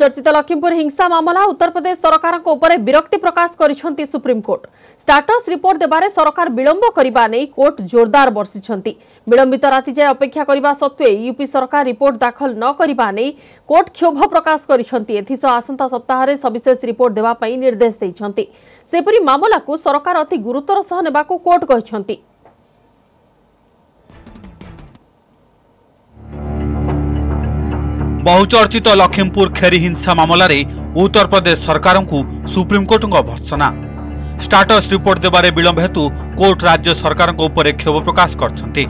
ଚର୍ଚ୍ଚିତ ଲକ୍ଷ୍ମୀପୁର ହିଂସା ମାମଲା ଉତ୍ତରପ୍ରଦେଶ ସରକାରଙ୍କ ଉପରେ ବିରକ୍ତି ପ୍ରକାଶ କରିଛନ୍ତି ସୁପ୍ରିମକୋର୍ଟ ଷ୍ଟାଟସ୍ ରିପୋର୍ଟ ଦେବାରେ ସରକାର ବିଳମ୍ବ କରିବା ନେଇ କୋର୍ଟ ଜୋରଦାର ବର୍ଷିଛନ୍ତି। ବିଳମ୍ବିତ ରାତି ଯାଏ ଅପେକ୍ଷା କରିବା ସତ୍ତ୍ୱେ ୟୁପି ସରକାର ରିପୋର୍ଟ ଦାଖଲ ନ କରିବା ନେଇ କୋର୍ଟ କ୍ଷୋଭ ପ୍ରକାଶ କରିଛନ୍ତି। ଏଥିସହ ଆସନ୍ତା ସପ୍ତାହରେ ସବିଶେଷ ରିପୋର୍ଟ ଦେବା ପାଇଁ ନିର୍ଦ୍ଦେଶ ଦେଇଛନ୍ତି। ସେପରି ମାମଲାକୁ ସରକାର ଅତି ଗୁରୁତର ସହ ନେବାକୁ କୋର୍ଟ କହିଛନ୍ତି। ବହୁଚର୍ଚ୍ଚିତ ଲକ୍ଷ୍ମୀପୁର ଖେରି ହିଂସା ମାମଲାରେ ଉତ୍ତରପ୍ରଦେଶ ସରକାରଙ୍କୁ ସୁପ୍ରିମକୋର୍ଟଙ୍କ ଭର୍ସନା। ଷ୍ଟାଟସ୍ ରିପୋର୍ଟ ଦେବାରେ ବିଳମ୍ବ ହେତୁ କୋର୍ଟ ରାଜ୍ୟ ସରକାରଙ୍କ ଉପରେ କ୍ଷୋଭ ପ୍ରକାଶ କରିଛନ୍ତି।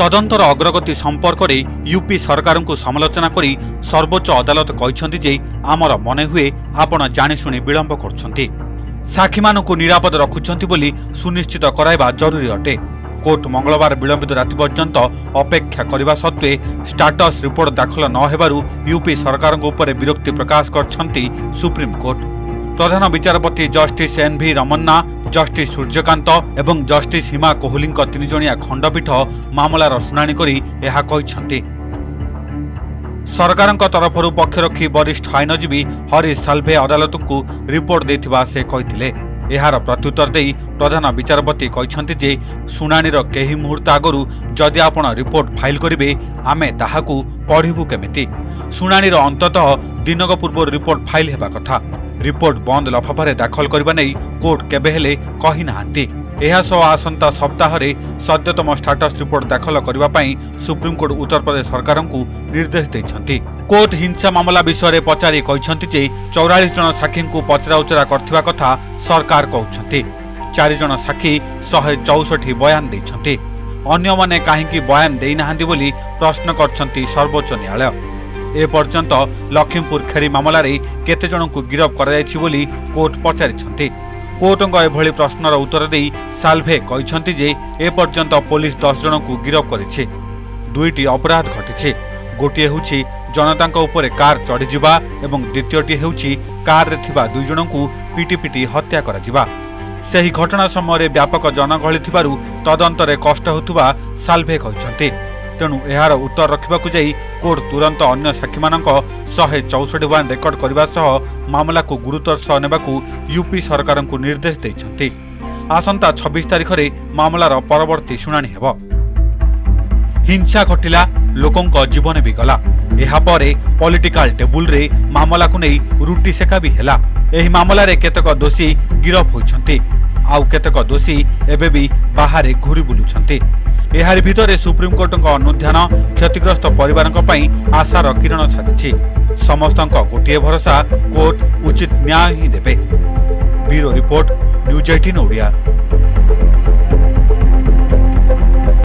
ତଦନ୍ତର ଅଗ୍ରଗତି ସମ୍ପର୍କରେ ୟୁପି ସରକାରଙ୍କୁ ସମାଲୋଚନା କରି ସର୍ବୋଚ୍ଚ ଅଦାଲତ କହିଛନ୍ତି ଯେ ଆମର ମନେହୁଏ ଆପଣ ଜାଣିଶୁଣି ବିଳମ୍ବ କରୁଛନ୍ତି। ସାକ୍ଷୀମାନଙ୍କୁ ନିରାପଦ ରଖୁଛନ୍ତି ବୋଲି ସୁନିଶ୍ଚିତ କରାଇବା ଜରୁରୀ ଅଟେ। କୋର୍ଟ ମଙ୍ଗଳବାର ବିଳମ୍ବିତ ରାତି ପର୍ଯ୍ୟନ୍ତ ଅପେକ୍ଷା କରିବା ସତ୍ତ୍ୱେ ଷ୍ଟାଟସ୍ ରିପୋର୍ଟ ଦାଖଲ ନ ହେବାରୁ ୟୁପି ସରକାରଙ୍କ ଉପରେ ବିରକ୍ତି ପ୍ରକାଶ କରିଛନ୍ତି ସୁପ୍ରିମକୋର୍ଟ ପ୍ରଧାନ ବିଚାରପତି justice N V Ramana justice Suryakant ଏବଂ ଜଷ୍ଟିସ୍ ହିମା କୋହଲିଙ୍କ ତିନିଜଣିଆ ଖଣ୍ଡପୀଠ ମାମଲାର ଶୁଣାଣି କରି ଏହା କହିଛନ୍ତି। ସରକାରଙ୍କ ତରଫରୁ ପକ୍ଷ ରଖି ବରିଷ୍ଠ ଆଇନଜୀବୀ ହରିଶ ସାଲ୍ଭେ ଅଦାଲତକୁ ରିପୋର୍ଟ ଦେଇଥିବା ସେ କହିଥିଲେ। ଏହାର ପ୍ରତ୍ୟୁତ୍ତର ଦେଇ ପ୍ରଧାନ ବିଚାରପତି କହିଛନ୍ତି ଯେ ଶୁଣାଣିର କେହି ମୁହୂର୍ତ୍ତ ଆଗରୁ ଯଦି ଆପଣ ରିପୋର୍ଟ ଫାଇଲ୍ କରିବେ ଆମେ ତାହାକୁ ପଢ଼ିବୁ କେମିତି? ଶୁଣାଣିର ଅନ୍ତତଃ ଦିନକ ପୂର୍ବରୁ ରିପୋର୍ଟ ଫାଇଲ୍ ହେବା କଥା। ରିପୋର୍ଟ ବନ୍ଦ ଲଫାଫାରେ ଦାଖଲ କରିବା ନେଇ କୋର୍ଟ କେବେ ହେଲେ କହିନାହାନ୍ତି ଏହାସହ ଆସନ୍ତା ସପ୍ତାହରେ ସଦ୍ୟତମ ଷ୍ଟାଟସ୍ ରିପୋର୍ଟ ଦାଖଲ କରିବା ପାଇଁ ସୁପ୍ରିମକୋର୍ଟ ଉତ୍ତରପ୍ରଦେଶ ସରକାରଙ୍କୁ ନିର୍ଦ୍ଦେଶ ଦେଇଛନ୍ତି। କୋର୍ଟ ହିଂସା ମାମଲା ବିଷୟରେ ପଚାରି କହିଛନ୍ତି ଯେ ଚଉରାଳିଶ ଜଣ ସାକ୍ଷୀଙ୍କୁ ପଚରାଉଚରା କରିଥିବା କଥା ସରକାର କହୁଛନ୍ତି। ଚାରି ଜଣ ସାକ୍ଷୀ ଶହେ ଚଉଷଠି ବୟାନ ଦେଇଛନ୍ତି। ଅନ୍ୟମାନେ କାହିଁକି ବୟାନ ଦେଇନାହାନ୍ତି ବୋଲି ପ୍ରଶ୍ନ କରିଛନ୍ତି ସର୍ବୋଚ୍ଚ ନ୍ୟାୟାଳୟ। ଏପର୍ଯ୍ୟନ୍ତ ଲକ୍ଷ୍ମୀପୁର ଖେରି ମାମଲାରେ କେତେ ଜଣଙ୍କୁ ଗିରଫ କରାଯାଇଛି ବୋଲି କୋର୍ଟ ପଚାରିଛନ୍ତି। କୋର୍ଟଙ୍କ ଏଭଳି ପ୍ରଶ୍ନର ଉତ୍ତର ଦେଇ ସାଲ୍ଭେ କହିଛନ୍ତି ଯେ ଏପର୍ଯ୍ୟନ୍ତ ପୋଲିସ ଦଶ ଜଣଙ୍କୁ ଗିରଫ କରିଛି। ଦୁଇଟି ଅପରାଧ ଘଟିଛି। ଗୋଟିଏ ହେଉଛି ଜନତାଙ୍କ ଉପରେ କାର୍ ଚଢ଼ିଯିବା ଏବଂ ଦ୍ୱିତୀୟଟି ହେଉଛି କାର୍ରେ ଥିବା ଦୁଇ ଜଣଙ୍କୁ ପିଟି ପିଟି ହତ୍ୟା କରାଯିବା। ସେହି ଘଟଣା ସମୟରେ ବ୍ୟାପକ ଜନଗହଳି ଥିବାରୁ ତଦନ୍ତରେ କଷ୍ଟ ହେଉଥିବା ସାଲ୍ଭେ କହିଛନ୍ତି। ତେଣୁ ଏହାର ଉତ୍ତର ରଖିବାକୁ ଯାଇ କୋର୍ଟ ତୁରନ୍ତ ଅନ୍ୟ ସାକ୍ଷୀମାନଙ୍କ ଶହେ ଚଉଷଠି ବୟାନ ରେକର୍ଡ କରିବା ସହ ମାମଲାକୁ ଗୁରୁତର ସହ ନେବାକୁ ୟୁପି ସରକାରଙ୍କୁ ନିର୍ଦ୍ଦେଶ ଦେଇଛନ୍ତି। ଆସନ୍ତା ଛବିଶ ତାରିଖରେ ମାମଲାର ପରବର୍ତ୍ତୀ ଶୁଣାଣି ହେବ। ହିଂସା ଘଟିଲା ଲୋକଙ୍କ ଜୀବନ ବି ଗଲା। ଏହାପରେ ପଲିଟିକାଲ ଟେବୁଲରେ ମାମଲାକୁ ନେଇ ରୁଟି ସେକା ବି ହେଲା। ଏହି ମାମଲାରେ କେତେକ ଦୋଷୀ ଗିରଫ ହୋଇଛନ୍ତି। ଆଉ କେତେକ ଦୋଷୀ ଏବେ ବି ବାହାରେ ଘୁରି ବୁଲୁଛନ୍ତି। ଏହାରି ଭିତରେ ସୁପ୍ରିମକୋର୍ଟଙ୍କ ଅନୁଧ୍ୟାନ କ୍ଷତିଗ୍ରସ୍ତ ପରିବାରଙ୍କ ପାଇଁ ଆଶାର କିରଣ ସାଜିଛି। ସମସ୍ତଙ୍କ ଗୋଟିଏ ଭରସା କୋର୍ଟ ଉଚିତ ନ୍ୟାୟ ହିଁ ଦେବେ। Bureau report news eighteen Odia.